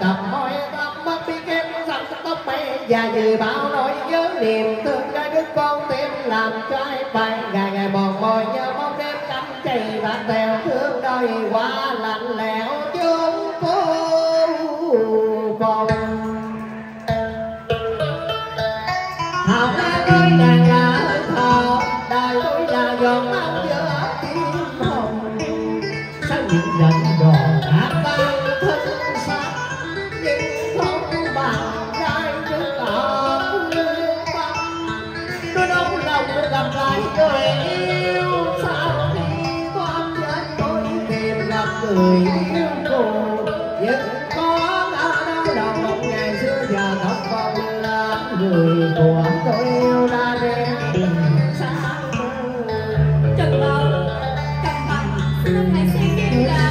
cầm môi tâm mất biết em sắp tóc mây và dự bao nỗi nhớ niềm thương cái đứa con tim. Làm trái phải ngày ngày mòn mỏi nhớ mong đêm cắm chày và tèo thương đời quá lạnh lẽo chốn phố phòng. Hào ra đôi nàng là hơi thở Đời là giọt máu giữa tim hồng. Sáng những giận đỏ đã người yêu cô. Nhưng có đau đau đầu một ngày xưa giờ không còn là người của tôi yêu đã đến xa Trần Bảo Trần Xin hãy xem em là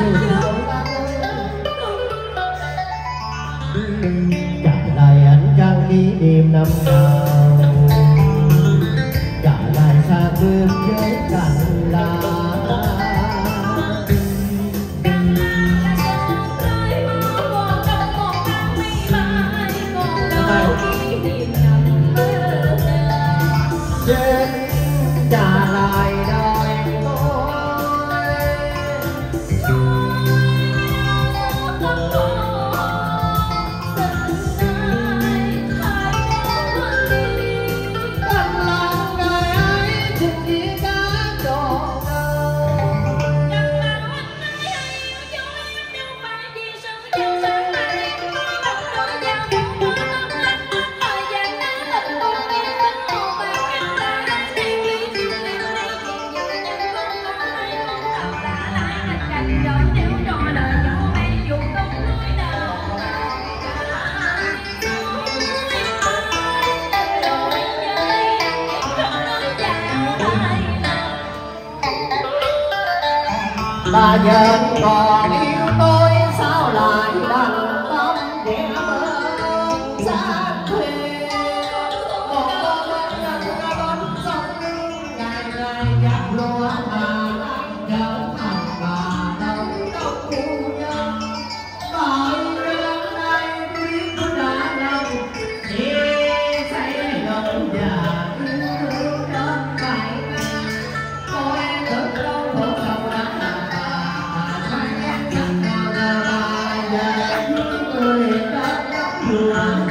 trả lại ánh trăng kỷ niệm năm nào. Trả lại xa phương với yeah. bà giờ còn yêu tôi sao lại đành tâm để mơ xa thuyền love.